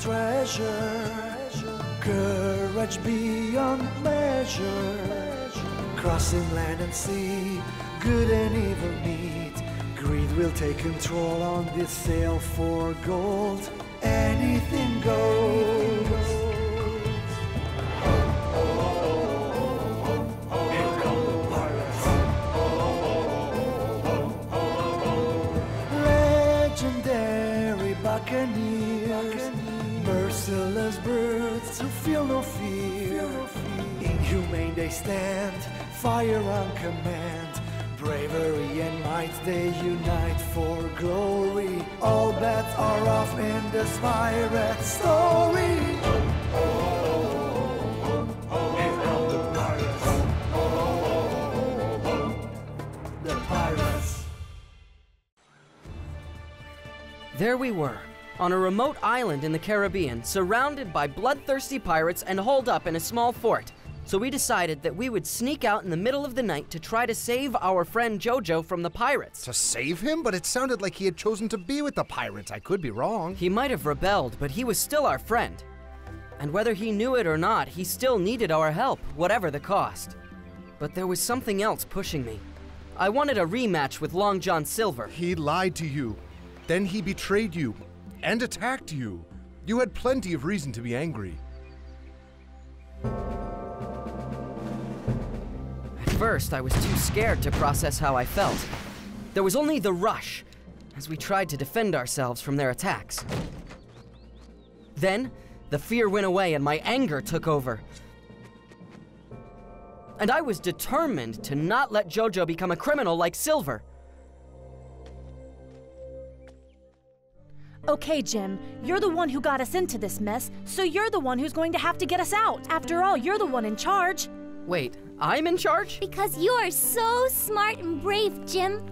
treasure. Courage beyond measure. Crossing land and sea, good and evil meet. Greed will take control on this sail for gold. Anything goes. Feel no fear. Inhumane they stand, fire on command. Bravery and might they unite for glory. All bets are off in this pirate story. There we were, on a remote island in the Caribbean, surrounded by bloodthirsty pirates and holed up in a small fort. So we decided that we would sneak out in the middle of the night to try to save our friend Jojo from the pirates. To save him? But it sounded like he had chosen to be with the pirates. I could be wrong. He might have rebelled, but he was still our friend. And whether he knew it or not, he still needed our help, whatever the cost. But there was something else pushing me. I wanted a rematch with Long John Silver. He lied to you. Then he betrayed you and attacked you. You had plenty of reason to be angry. At first, I was too scared to process how I felt. There was only the rush as we tried to defend ourselves from their attacks. Then, the fear went away and my anger took over. And I was determined to not let Jojo become a criminal like Silver. Okay, Jim, you're the one who got us into this mess, so you're the one who's going to have to get us out. After all, you're the one in charge. Wait, I'm in charge? Because you are so smart and brave, Jim.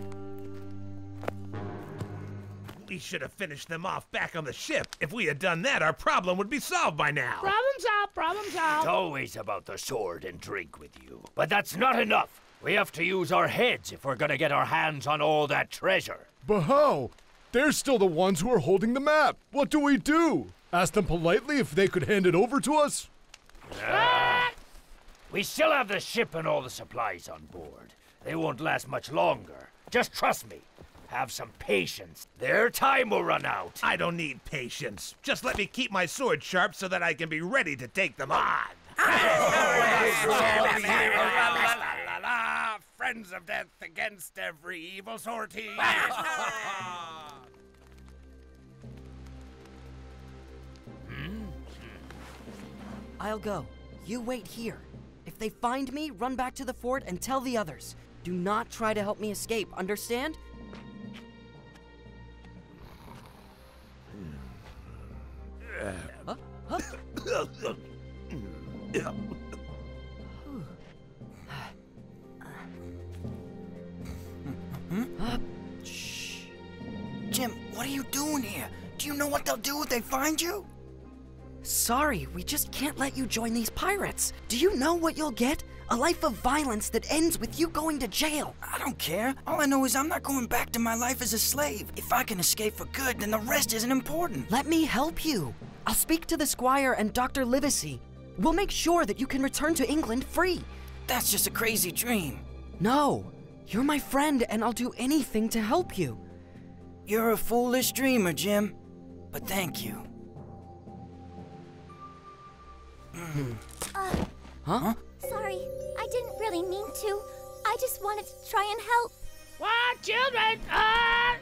We should have finished them off back on the ship. If we had done that, our problem would be solved by now. Problem solved, problem solved. It's always about the sword and drink with you. But that's not enough. We have to use our heads if we're gonna get our hands on all that treasure. But how? They're still the ones who are holding the map. What do we do? Ask them politely if they could hand it over to us? Ah! We still have the ship and all the supplies on board. They won't last much longer. Just trust me. Have some patience. Their time will run out. I don't need patience. Just let me keep my sword sharp so that I can be ready to take them on. Ah! Friends of death against every evil sortie. I'll go. You wait here. If they find me, run back to the fort and tell the others. Do not try to help me escape, understand? Sorry, we just can't let you join these pirates. Do you know what you'll get? A life of violence that ends with you going to jail. I don't care. All I know is I'm not going back to my life as a slave. If I can escape for good, then the rest isn't important. Let me help you. I'll speak to the squire and Dr. Livesey. We'll make sure that you can return to England free. That's just a crazy dream. No, you're my friend and I'll do anything to help you. You're a foolish dreamer, Jim. But thank you. Uh, Huh? sorry. I didn't really mean to. I just wanted to try and help. What, children? Uh,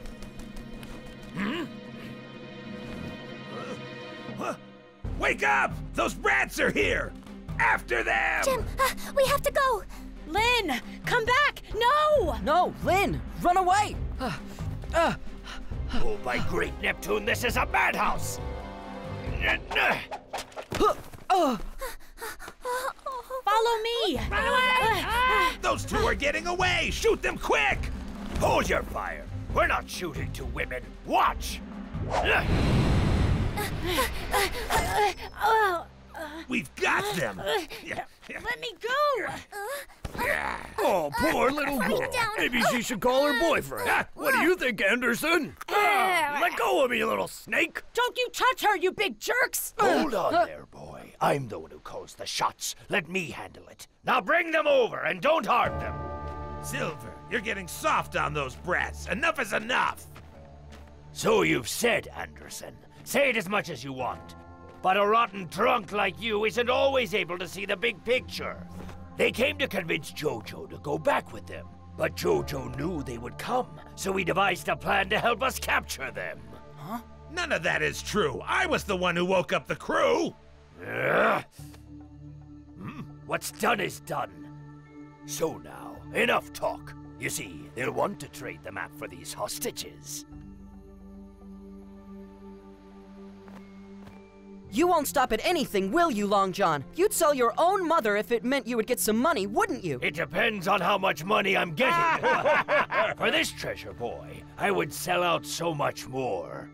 Wake up! Those rats are here! After them! Jim, uh, we have to go. Lynn, come back! No! No, Lynn, run away! Uh, uh, oh, by great Neptune, this is a madhouse! huh, uh, Follow me! run away! Uh, Those two are getting away! Shoot them quick! Hold your fire. We're not shooting to women. Watch! We've got them! let me go! Oh, poor little girl. Maybe she should call her boyfriend. What do you think, Anderson? Let go of me, you little snake! Don't you touch her, you big jerks! Hold on there, boy. I'm the one who calls the shots. Let me handle it. Now bring them over and don't harm them. Silver, you're getting soft on those brats. Enough is enough. So you've said, Anderson. Say it as much as you want. But a rotten drunk like you isn't always able to see the big picture. They came to convince Jojo to go back with them. But Jojo knew they would come, so he devised a plan to help us capture them. Huh? None of that is true. I was the one who woke up the crew. Hmm, What's done is done. So now, enough talk. You see, they'll want to trade the map for these hostages. You won't stop at anything, will you, Long John? You'd sell your own mother if it meant you would get some money, wouldn't you? It depends on how much money I'm getting. For this treasure, boy, I would sell out so much more.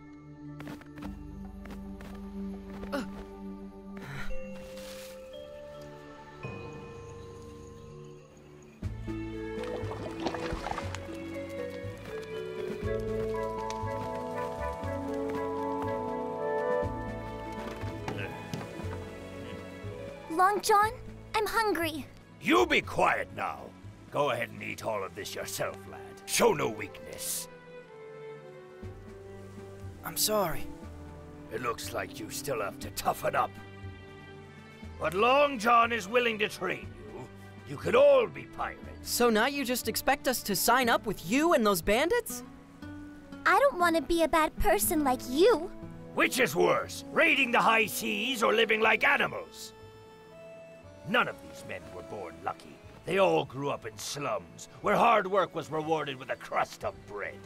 Long John, I'm hungry. You be quiet now. Go ahead and eat all of this yourself, lad. Show no weakness. I'm sorry. It looks like you still have to toughen up. But Long John is willing to train you. You could all be pirates. So now you just expect us to sign up with you and those bandits? I don't want to be a bad person like you. Which is worse, raiding the high seas or living like animals? None of these men were born lucky. They all grew up in slums, where hard work was rewarded with a crust of bread.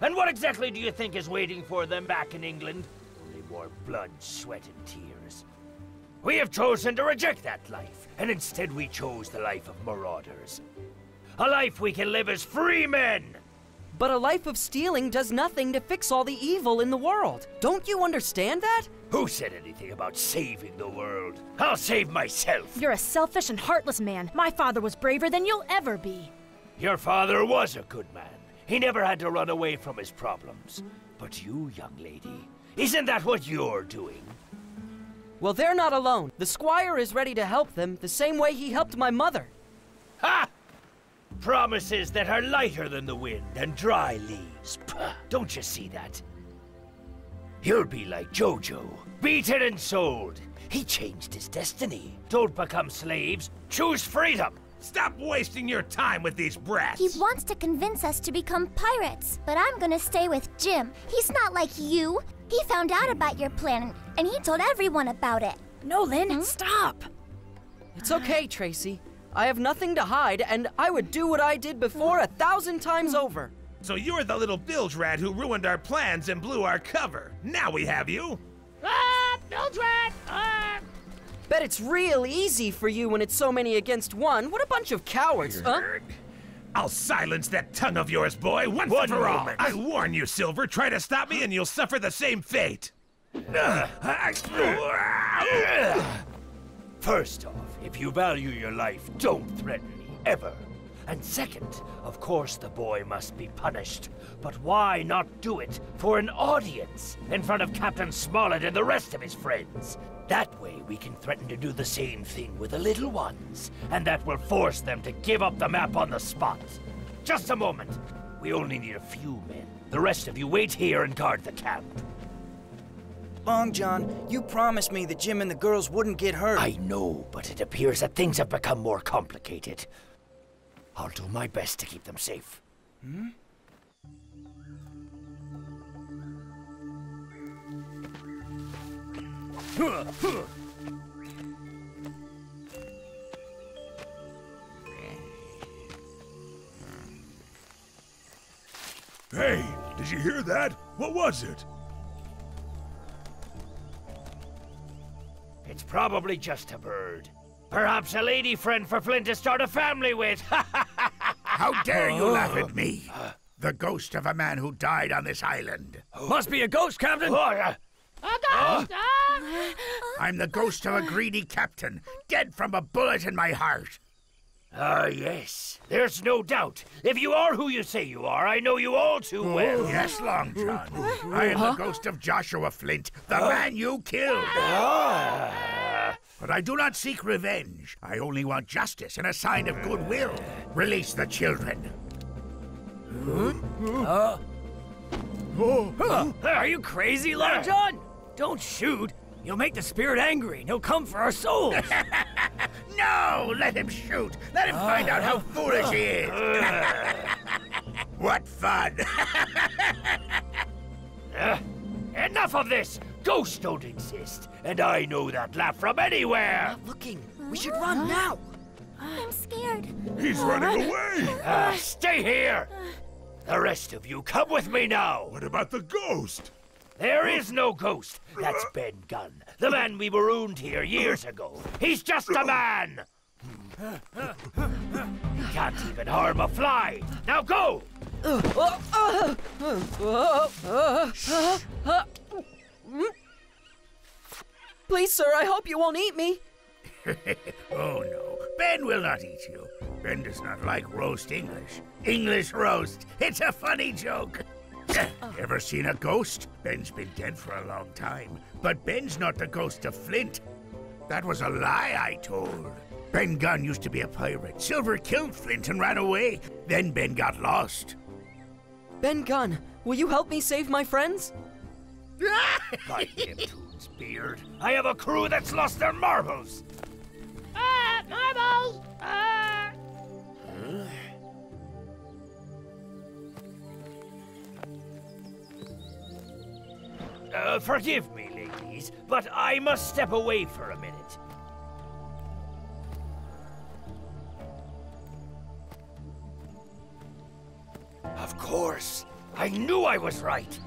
And what exactly do you think is waiting for them back in England? Only more blood, sweat, and tears. We have chosen to reject that life, and instead we chose the life of marauders. A life we can live as free men! But a life of stealing does nothing to fix all the evil in the world. Don't you understand that? Who said anything about saving the world? I'll save myself! You're a selfish and heartless man. My father was braver than you'll ever be. Your father was a good man. He never had to run away from his problems. But you, young lady, isn't that what you're doing? Well, they're not alone. The squire is ready to help them the same way he helped my mother. Ha! Promises that are lighter than the wind and dry leaves. Puh, don't you see that? You'll be like Jojo, beaten and sold. He changed his destiny. Don't become slaves, choose freedom. Stop wasting your time with these brats. He wants to convince us to become pirates, but I'm gonna stay with Jim. He's not like you. He found out about your plan, and he told everyone about it. No, Lynn, hmm? stop. It's okay, Tracy. I have nothing to hide, and I would do what I did before a thousand times over. So you're the little bilge rat who ruined our plans and blew our cover. Now we have you. Ah, Bilge Rat! Ah! Bet it's real easy for you when it's so many against one. What a bunch of cowards, huh? I'll silence that tongue of yours, boy, once One and for all. moment. I warn you, Silver. Try to stop me and you'll suffer the same fate. First off, if you value your life, don't threaten me, ever. And second, of course the boy must be punished. But why not do it for an audience in front of Captain Smollett and the rest of his friends? That way we can threaten to do the same thing with the little ones, and that will force them to give up the map on the spot. Just a moment. We only need a few men. The rest of you wait here and guard the camp. Long John, you promised me that Jim and the girls wouldn't get hurt. I know, but it appears that things have become more complicated. I'll do my best to keep them safe. Hmm. Hey, did you hear that? What was it? Probably just a bird. Perhaps a lady friend for Flint to start a family with. How dare you laugh at me? The ghost of a man who died on this island. Must be a ghost, Captain. A ghost! I'm the ghost of a greedy captain, dead from a bullet in my heart. Ah, yes. There's no doubt. If you are who you say you are, I know you all too well. Yes, Long John. I am the ghost of Joshua Flint, the man you killed. Ah. But I do not seek revenge. I only want justice and a sign of goodwill. Release the children. Huh? Huh? Are you crazy, Long John? Don't shoot. You'll make the spirit angry, and he'll come for our souls. No, let him shoot. Let him find out how foolish he is. what fun. Uh, enough of this! Ghosts don't exist, and I know that laugh from anywhere! Not Looking, we should run now. I'm scared. He's running away! Ah, stay here! The rest of you, come with me now! What about the ghost? There is no ghost! That's Ben Gunn, the man we marooned here years ago. He's just a man! He can't even harm a fly! Now go! Please, sir, I hope you won't eat me. oh no, Ben will not eat you. Ben does not like roast English. English roast. It's a funny joke. Ever seen a ghost? Ben's been dead for a long time. But Ben's not the ghost of Flint. That was a lie I told. Ben Gunn used to be a pirate. Silver killed Flint and ran away. Then Ben got lost. Ben Gunn, will you help me save my friends? By Beard, I have a crew that's lost their marbles! Ah, marbles! Ah! Uh, forgive me, ladies, but I must step away for a minute. Of course. I knew I was right.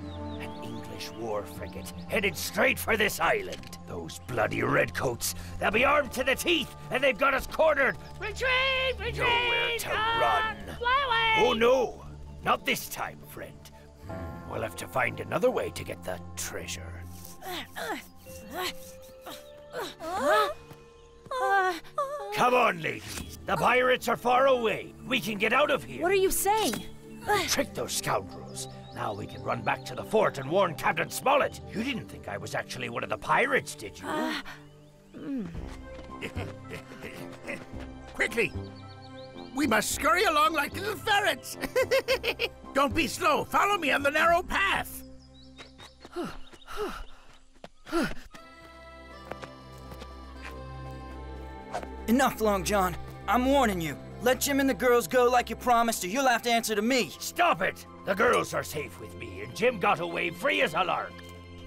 An English war frigate headed straight for this island. Those bloody redcoats. They'll be armed to the teeth, and they've got us cornered. Retreat! Retreat! Nowhere to Ah, run. Fly away! Oh no! Not this time, friend. We'll have to find another way to get the treasure. Come on, ladies. The pirates are far away. We can get out of here. What are you saying? Trick those scoundrels. Now we can run back to the fort and warn Captain Smollett. You didn't think I was actually one of the pirates, did you? Uh, Quickly! We must scurry along like little ferrets. Don't be slow. Follow me on the narrow path. Enough, Long John. I'm warning you. Let Jim and the girls go like you promised, or you'll have to answer to me. Stop it! The girls are safe with me, and Jim got away free as a lark.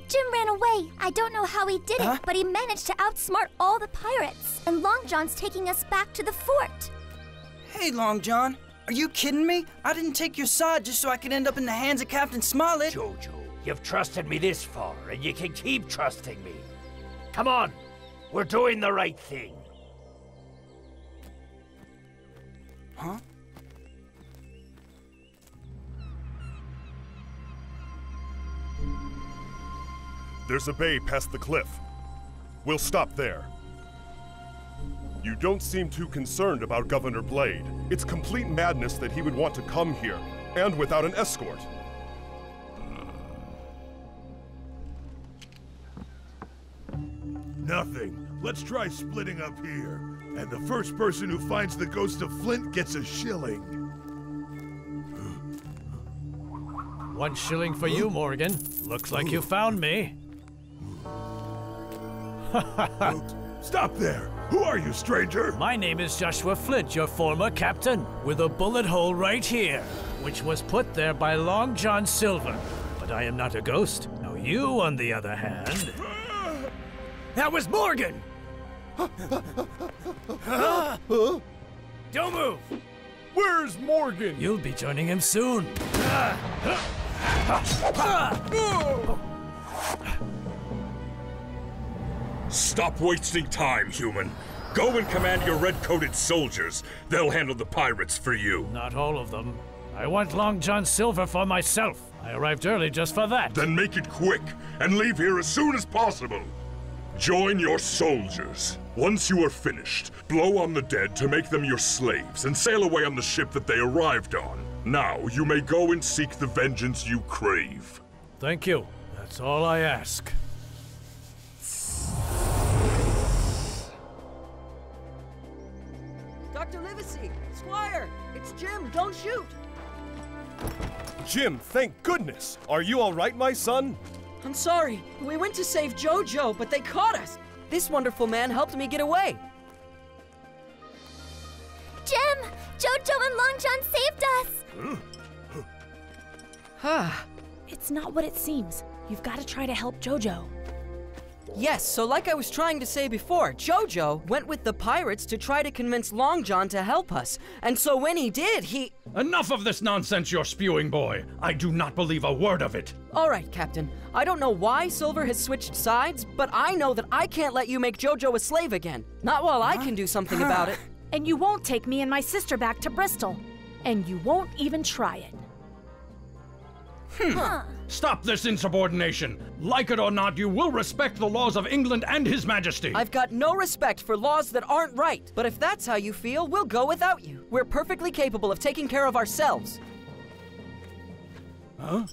Jim ran away. I don't know how he did it, Huh? but he managed to outsmart all the pirates. And Long John's taking us back to the fort. Hey, Long John. Are you kidding me? I didn't take your side just so I could end up in the hands of Captain Smollett. Jojo, you've trusted me this far, and you can keep trusting me. Come on, we're doing the right thing. Huh? There's a bay past the cliff. We'll stop there. You don't seem too concerned about Governor Blade. It's complete madness that he would want to come here, and without an escort. Nothing. Let's try splitting up here. And the first person who finds the ghost of Flint gets a shilling. One shilling for you, Morgan. Looks like you found me. Stop there! Who are you, stranger? My name is Joshua Flint, your former captain, with a bullet hole right here, which was put there by Long John Silver. But I am not a ghost. Now you, on the other hand. That was Morgan! Don't move! Where's Morgan? You'll be joining him soon. Stop wasting time, human. Go and command your red-coated soldiers. They'll handle the pirates for you. Not all of them. I want Long John Silver for myself. I arrived early just for that. Then make it quick and leave here as soon as possible. Join your soldiers. Once you are finished, blow on the dead to make them your slaves and sail away on the ship that they arrived on. Now you may go and seek the vengeance you crave. Thank you. That's all I ask. Dr. Livesey, Squire, it's Jim. Don't shoot. Jim, thank goodness! Are you alright, my son? I'm sorry. We went to save Jojo, but they caught us. This wonderful man helped me get away. Jim! Jojo and Long John saved us! Ah. it's not what it seems. You've got to try to help Jojo. Yes, so like I was trying to say before, Jojo went with the pirates to try to convince Long John to help us. And so when he did, he. Enough of this nonsense you're spewing, boy. I do not believe a word of it. All right, Captain. I don't know why Silver has switched sides, but I know that I can't let you make Jojo a slave again. Not while I can do something about it. And you won't take me and my sister back to Bristol. And you won't even try it. Hmm. Stop this insubordination. Like it or not, you will respect the laws of England and His Majesty. I've got no respect for laws that aren't right. But if that's how you feel, we'll go without you. We're perfectly capable of taking care of ourselves. Huh?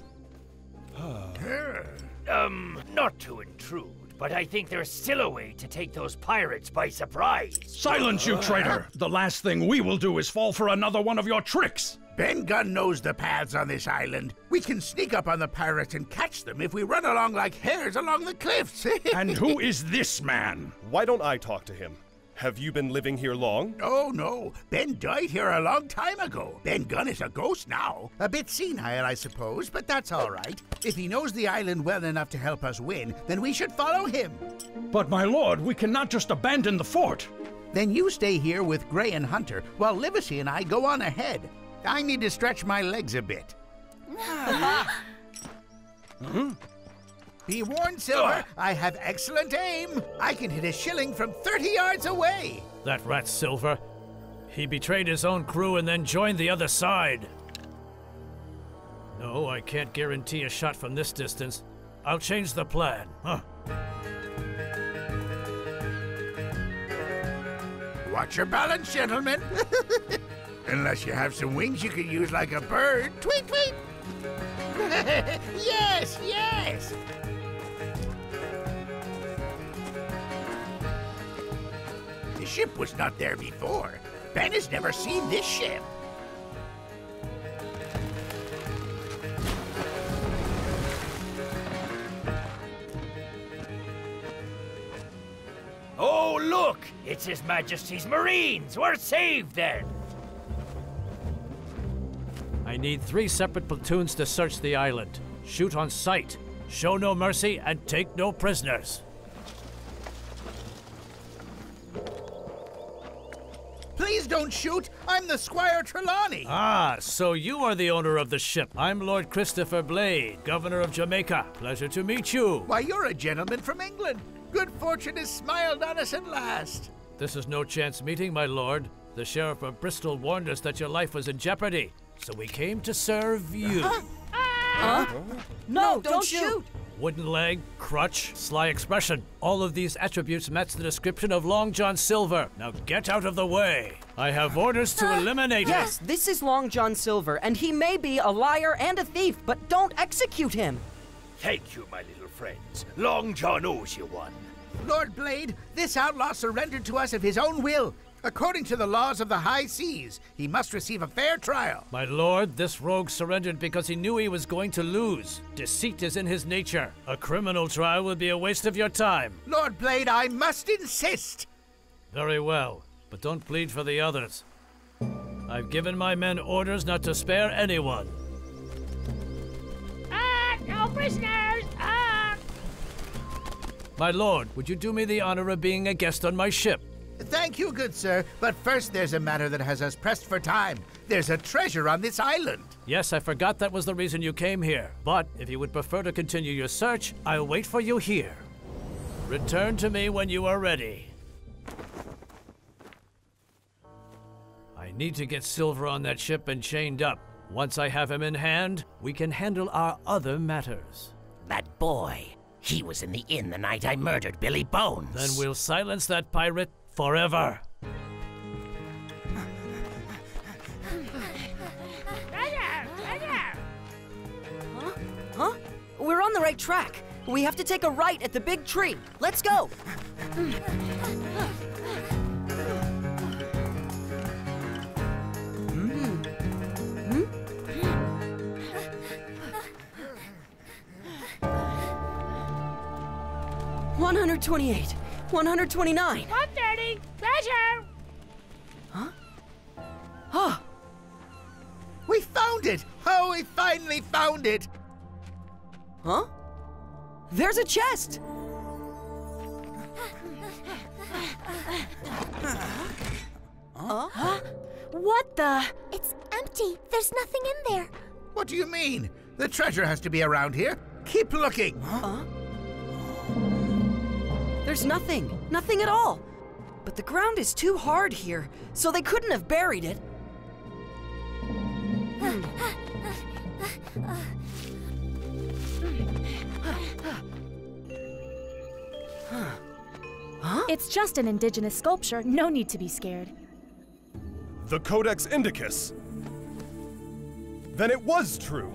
um, not to intrude, but I think there's still a way to take those pirates by surprise. Silence, you traitor! The last thing we will do is fall for another one of your tricks. Ben Gunn knows the paths on this island. We can sneak up on the pirates and catch them if we run along like hares along the cliffs. and who is this man? Why don't I talk to him? Have you been living here long? Oh, no. Ben died here a long time ago. Ben Gunn is a ghost now. A bit senile, I suppose, but that's all right. If he knows the island well enough to help us win, then we should follow him. But, my lord, we cannot just abandon the fort. Then you stay here with Gray and Hunter, while Livesey and I go on ahead. I need to stretch my legs a bit. Hmm? Be warned, Silver. I have excellent aim. I can hit a shilling from 30 yards away. That rat Silver. He betrayed his own crew and then joined the other side. No, I can't guarantee a shot from this distance. I'll change the plan. Huh. Watch your balance, gentlemen. Unless you have some wings you could use like a bird. Tweet, tweet. yes, yes. The ship was not there before. Ben has never seen this ship. Oh, look! It's His Majesty's Marines! We're saved then! I need three separate platoons to search the island. Shoot on sight, show no mercy, and take no prisoners. Please don't shoot! I'm the Squire Trelawney! Ah, so you are the owner of the ship. I'm Lord Christopher Blade, Governor of Jamaica. Pleasure to meet you. Why, you're a gentleman from England. Good fortune has smiled on us at last. This is no chance meeting, my lord. The Sheriff of Bristol warned us that your life was in jeopardy, so we came to serve you. Huh? No, don't, shoot. Wooden leg, crutch, sly expression. All of these attributes match the description of Long John Silver. Now get out of the way. I have orders to eliminate him. Yes, this is Long John Silver, and he may be a liar and a thief, but don't execute him. Thank you, my little friends. Long John owes you one. Lord Blade, this outlaw surrendered to us of his own will. According to the laws of the high seas, he must receive a fair trial. My lord, this rogue surrendered because he knew he was going to lose. Deceit is in his nature. A criminal trial would be a waste of your time. Lord Blade, I must insist. Very well, but don't plead for the others. I've given my men orders not to spare anyone. Ah, no prisoners! Ah! My lord, would you do me the honor of being a guest on my ship? Thank you, good sir. But first, there's a matter that has us pressed for time. There's a treasure on this island. Yes, I forgot that was the reason you came here. But if you would prefer to continue your search, I'll wait for you here. Return to me when you are ready. I need to get Silver on that ship and chained up. Once I have him in hand, we can handle our other matters. That boy. He was in the inn the night I murdered Billy Bones. Then we'll silence that pirate forever. Huh? We're on the right track. We have to take a right at the big tree. Let's go. Hmm? Hmm? Hmm? One hundred twenty-eight. One hundred twenty-nine. 130. Treasure. Huh? We found it! Oh, we finally found it! Huh? There's a chest. Huh? What the? It's empty. There's nothing in there. What do you mean? The treasure has to be around here. Keep looking. Huh? There's nothing. Nothing at all. But the ground is too hard here, so they couldn't have buried it. Huh? It's just an indigenous sculpture. No need to be scared. The Codex Indicus. Then it was true.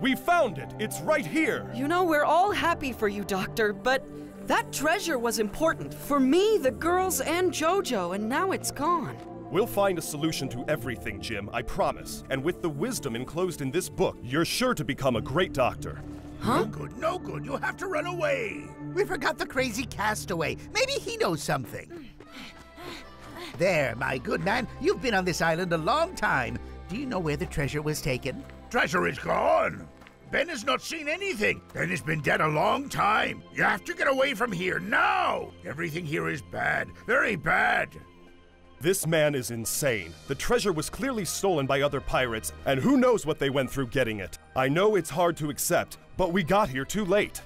We found it. It's right here. You know, we're all happy for you, Doctor, but that treasure was important for me, the girls, and JoJo, and now it's gone. We'll find a solution to everything, Jim, I promise. And with the wisdom enclosed in this book, you're sure to become a great doctor. No good, no good. You'll have to run away. We forgot the crazy castaway. Maybe he knows something. There, my good man. You've been on this island a long time. Do you know where the treasure was taken? Treasure is gone. Ben has not seen anything. Ben has been dead a long time. You have to get away from here now. Everything here is bad, very bad. This man is insane. The treasure was clearly stolen by other pirates, and who knows what they went through getting it. I know it's hard to accept, but we got here too late.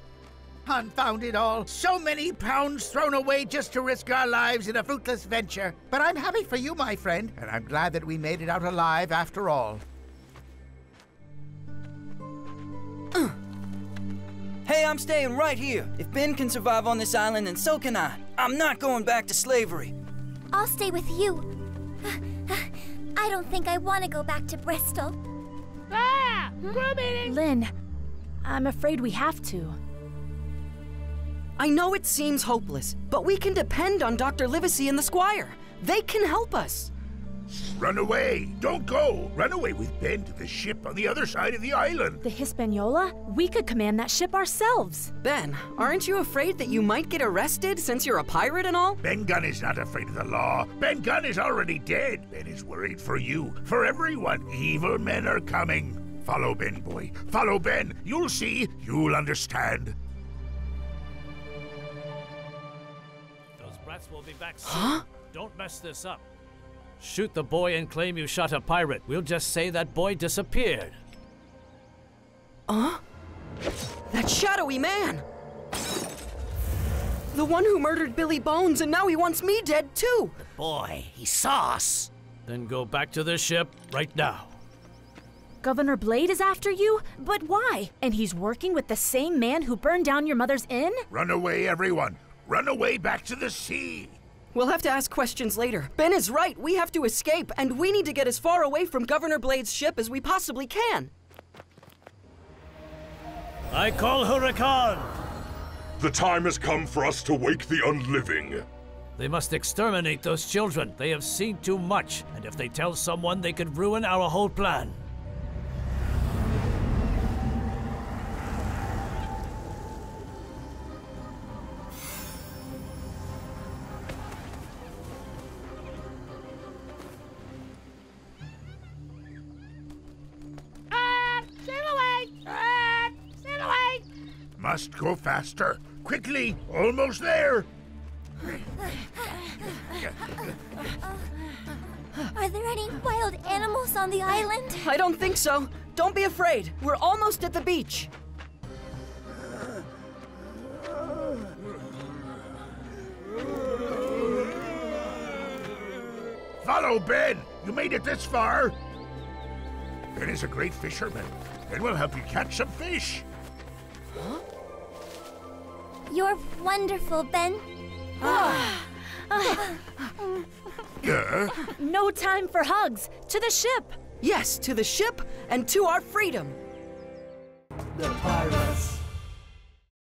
Confound it all. So many pounds thrown away just to risk our lives in a fruitless venture. But I'm happy for you, my friend, and I'm glad that we made it out alive after all. Hey, I'm staying right here. If Ben can survive on this island, then so can I. I'm not going back to slavery. I'll stay with you. I don't think I want to go back to Bristol. Ah! Crew meeting. Lynn, I'm afraid we have to. I know it seems hopeless, but we can depend on Dr. Livesey and the Squire. They can help us. Run away. Don't go. Run away with Ben to the ship on the other side of the island. The Hispaniola? We could command that ship ourselves. Ben, aren't you afraid that you might get arrested since you're a pirate and all? Ben Gunn is not afraid of the law. Ben Gunn is already dead. Ben is worried for you, for everyone. Evil men are coming. Follow Ben, boy. Follow Ben. You'll see. You'll understand. Those brats will be back soon. Don't mess this up. Shoot the boy and claim you shot a pirate. We'll just say that boy disappeared. Huh? That shadowy man! The one who murdered Billy Bones, and now he wants me dead too! The Boy, he saw us. Then go back to the ship right now. Governor Blade is after you? But why? And he's working with the same man who burned down your mother's inn? Run away, everyone. Run away back to the sea. We'll have to ask questions later. Ben is right. We have to escape, and we need to get as far away from Governor Blade's ship as we possibly can. I call Huracan! The time has come for us to wake the unliving. They must exterminate those children. They have seen too much, and if they tell someone, they could ruin our whole plan. Must go faster. Quickly. Almost there. Are there any wild animals on the island? I don't think so. Don't be afraid. We're almost at the beach. Follow Ben. You made it this far. Ben is a great fisherman. Ben will help you catch some fish. You're wonderful, Ben. Yeah. No time for hugs. To the ship. Yes, to the ship and to our freedom. The pirates